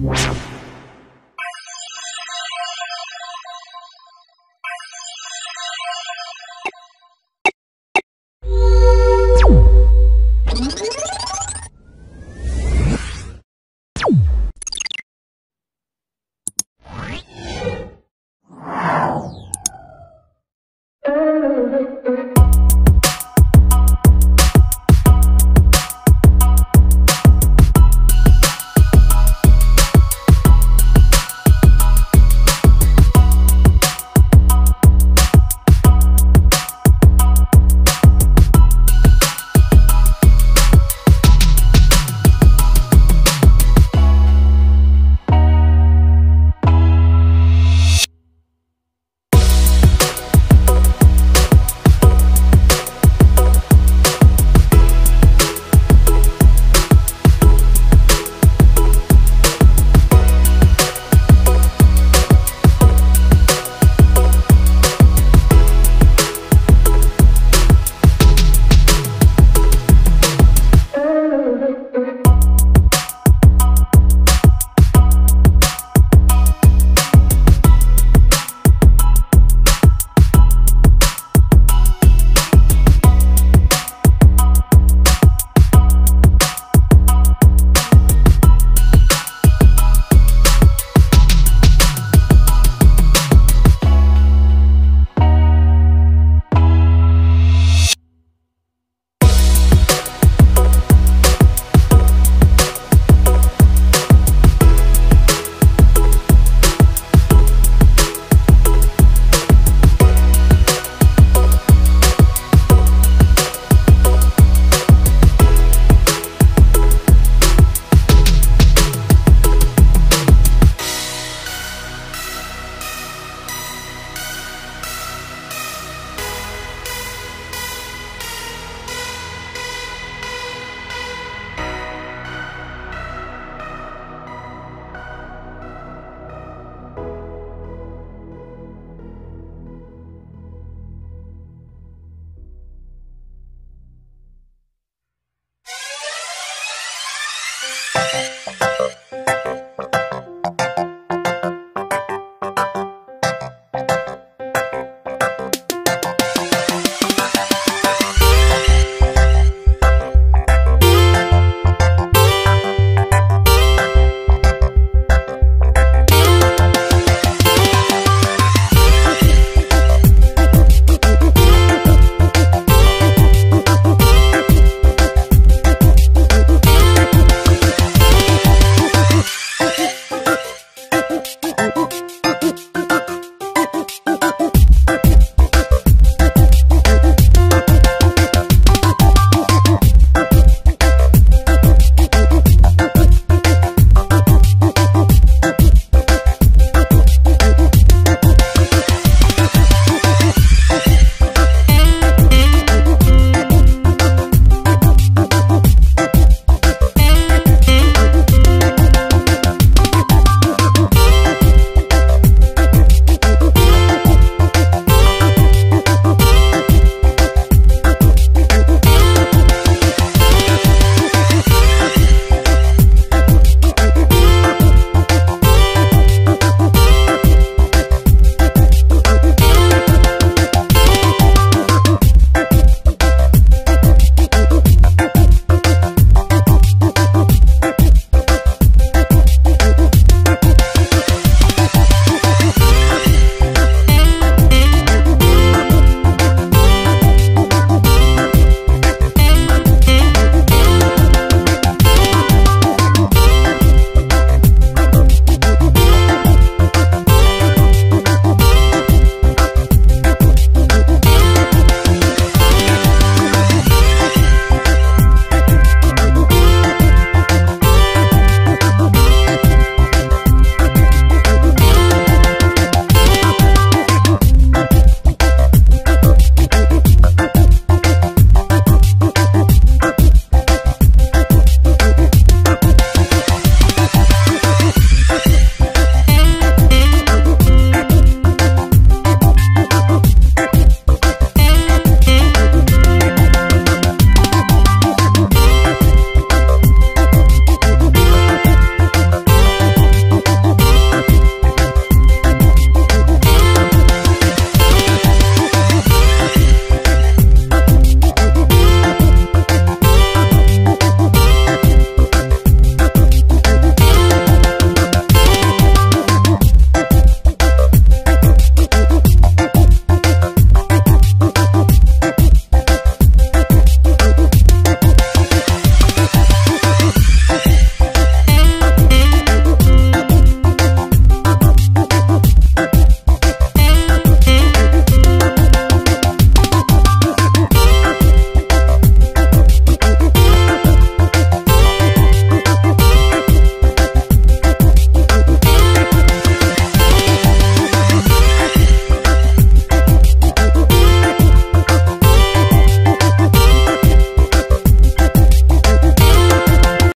Wow.